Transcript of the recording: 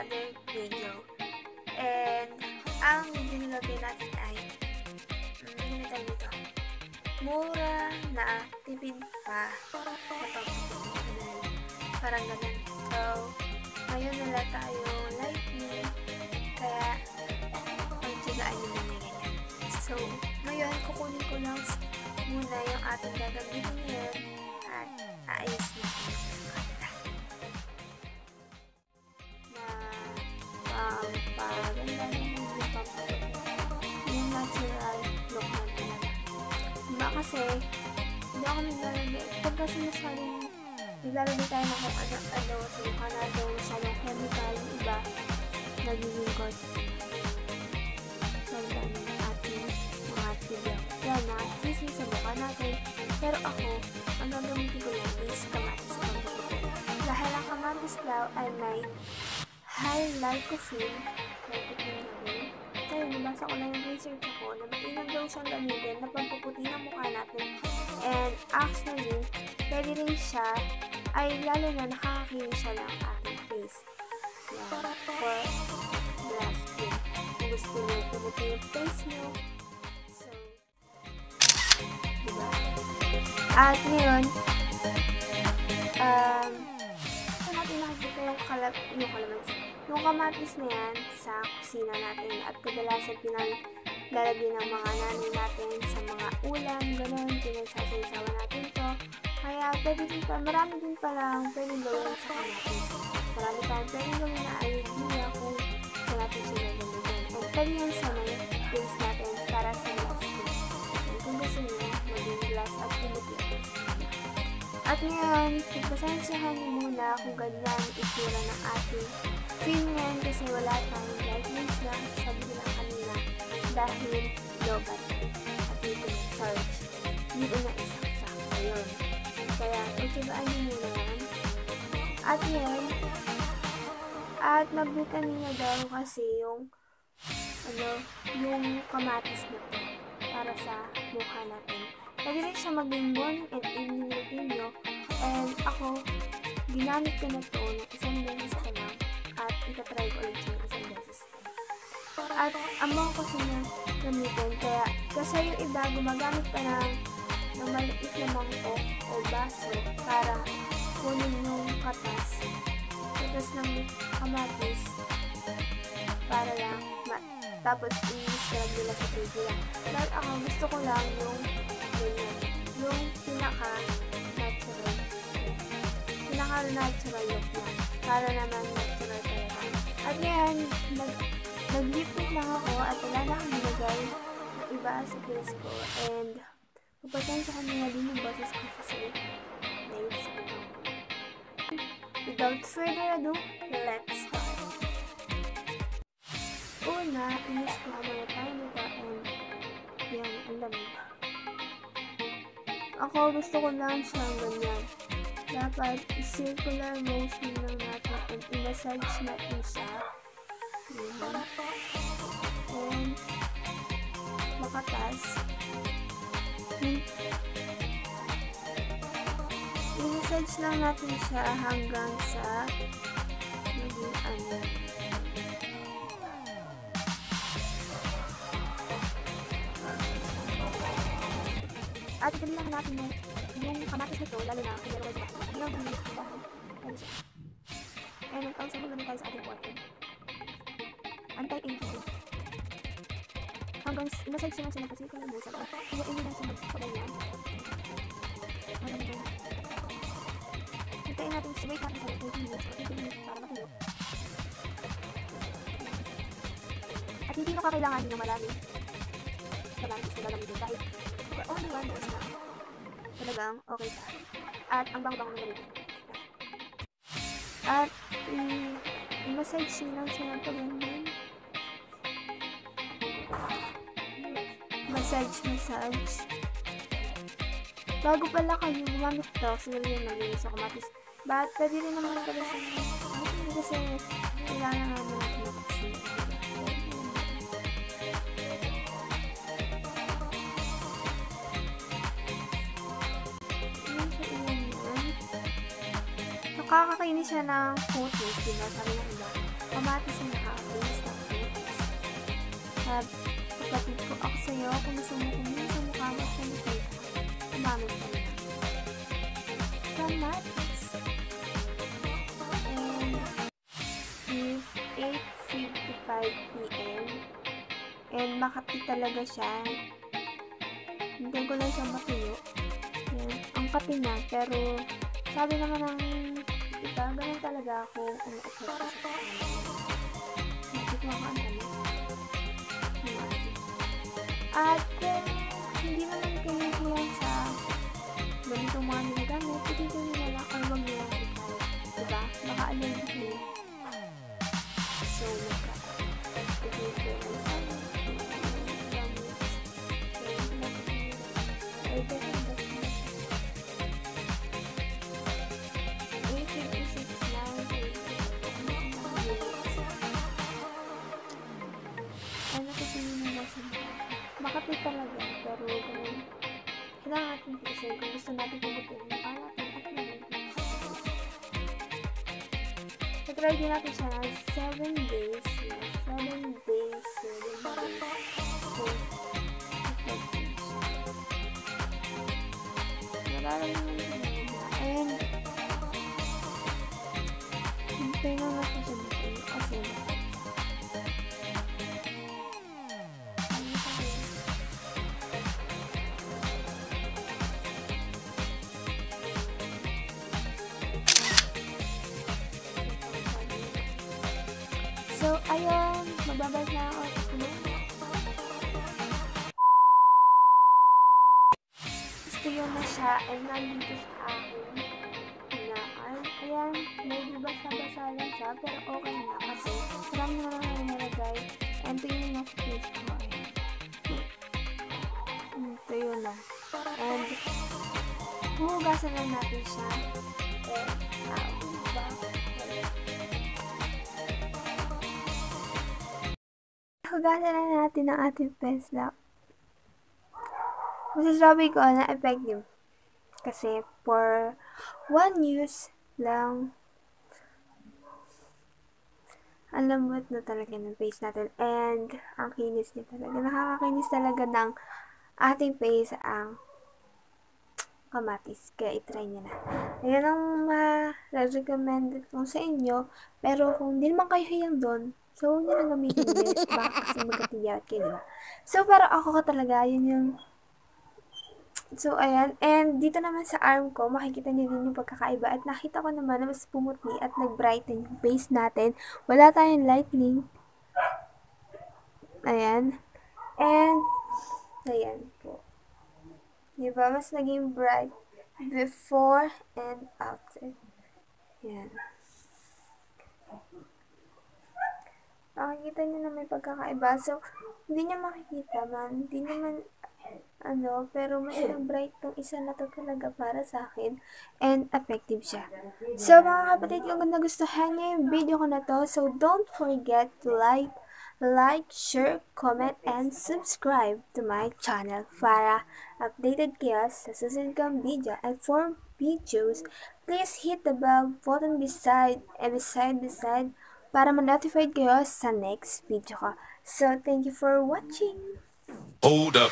another video. And, ang video na gagawin natin ay, ano na tayo dito? Mura na tipid pa ano, parang ganun. So, ngayon nila tayo lightning, kaya pagtsagaan nyo muna ganyan. So, ngayon kukunin ko lang muna yung ating gagamitin ngayon at aayos natin kasi, hindi ako naglalagay. Pag kasi masyadong naglalagay tayo ng kung ano, ano sa mukha natin, masyadong chemical, yung iba, nagiging cause sobrang ating mga tibia. Yan, nakakismis sa mukha natin. Pero ako, ang gagamitin ko lang is kamatis pagkakutin. Dahil ang kamatis daw ay may high lycopene, lycopene nabasa ko lang yung research ako na mainam daw siyang gamitin na pampuputi ng mukha natin. And actually, pwede rin siya, ay lalo na nakakakinis siya ng ating face. Yan, for glass. Kung gusto nyo pumuti yung face nyo, so, diba? At ngayon, um, saan natin nakikita yung, kalab yung kalamansi? Yung kamatis na yan sa kusina natin at kadalasan pinalalagyan ng mga nanay natin sa mga ulam, ganun, pinagsasaysawa natin to. Kaya pwede din pa, marami din palang pwedeng gawin sa kamatis. Marami tayong pwedeng gawin na idea kung sa natin sila gamitin. And pwede yan sa may face natin para sa. And kung gusto nyo, maging glass at pumuti ang face natin. At ngayon, pagpasensyahan niyo muna kung ganyan ang ng ating film ngayon kasi wala tayong lightnings na sabi ko lang kanina dahil battery at dito na charge. Dito na isang sa ngayon. Kaya, itibaan niyo muna yan. At ngayon, at magvitamina daw kasi yung ano, yung kamatis na to para sa mukha natin. Pwede rin siya maging morning and evening routine nyo. And ako, ginamit ko na to ng isang beses ko at itatry ko ulit siya ng isang beses. At ang mga kasi niya gamitin. Kaya, kasi yung iba gumagamit pa ng, ng maliit na mangkok o baso para kunin yung katas. Katas ng kamatis para lang ma- tapos i-scrub nila sa tubig lang. Dahil ako, gusto ko lang yung ganyan. Yung pinaka-natural. Pinaka-natural look niya. Para naman natural. At ngayon, nag nag-lipstick lang ako at wala na akong nilagay na iba sa face ko. And, pagpasensya ka nila din yung boses ko kasi nails ko. Without further ado, let's start. Una, inis ko ang mga tayo nito and yan, ang lamig. Ako, gusto ko lang siyang ganyan. Dapat i-circular motion lang natin and i-massage natin siya. Yan. And makatas. Hmm. I-massage lang natin siya hanggang sa maging ano. At lang natin yung, yung kamatis nito, lalo na kung meron kayo sa. Ano siya. And also, maganda tayo sa ating water. Anti-aging. Hanggang massage siya lang siya kasi lang mo sa loob. Kaya hindi lang siya magkakabay yan. Hintayin natin siya. Wait natin sa 20 minutes or 15 minutes para matulog. At hindi ko kakailangan din ng marami. Marami sa gagamitin dahil for only one dose na talagang okay akin. At ang bang-bang na gamitin. At i-massage nyo lang siya ng pagandang. Massage, massage. Bago pala kayo gumamit ito, siguro yung naglinis ako matis. But, pwede rin naman pala sa kasi kailangan naman yan. Nakakakainis siya ng cuties, diba? Sabi ng iba. kamatis ang nakakabilis ng kutis. At kapatid ko ako sa'yo, kung gusto mo kumin sa mukha mo at kanito, kumamit ka na. Kamatis. And is 8.55pm. And makati talaga siya. Hindi ko lang siya matuyo. Yan. Ang kape na, pero sabi naman ng iba, ganun talaga ako umuupo sa kanila. Bakit mo ako? At kung hindi naman kayo sa ganitong mga nagagamit, itigil nyo Makapit talaga, pero ganun. Kailangan natin tiisin kung gusto natin pumutin yung mukha natin at maging Try din natin siya ng 7 days. 7 days, 7 days. So, effective magbabalik na ako. Yun na siya and nandito sa akin na ay, ayan, medyo basa-basa lang siya pero okay na kasi marami na lang ako nilagay and ito yung nasa face ko. Ayan. Hmm, Ito yun na. And huhugasan lang natin siya. Hugasan na natin ang ating peslak. Masasabi ko na effective. Kasi for one use lang, ang lambot na talaga ng face natin. And ang kinis niya talaga. Nakakakinis talaga ng ating face ang kamatis. Kaya itry niyo na. Ayan ang ma-recommend ko sa inyo. Pero kung hindi naman kayo hiyang doon, so huwag niyo na gamitin this. Baka kasi magkatiyat kayo, diba? So, pero ako ka talaga, yun yung So, ayan. And dito naman sa arm ko, makikita niyo din yung pagkakaiba. At nakita ko naman na mas pumuti at nag-brighten yung face natin. Wala tayong lightening. Ayan. And, ayan po. Diba? Mas naging bright before and after. Ayan. Makikita niyo na may pagkakaiba. So, hindi niya makikita man. Hindi naman ano, pero mas nag-bright tong isa na to talaga para sa akin and effective siya. So, mga kapatid, kung nagustuhan niyo yung video ko na to, so don't forget to like, like, share, comment, and subscribe to my channel para updated kayo sa susunod kong video. And for videos, please hit the bell button beside and beside beside para ma-notified kayo sa next video ko. So, thank you for watching! Hold up.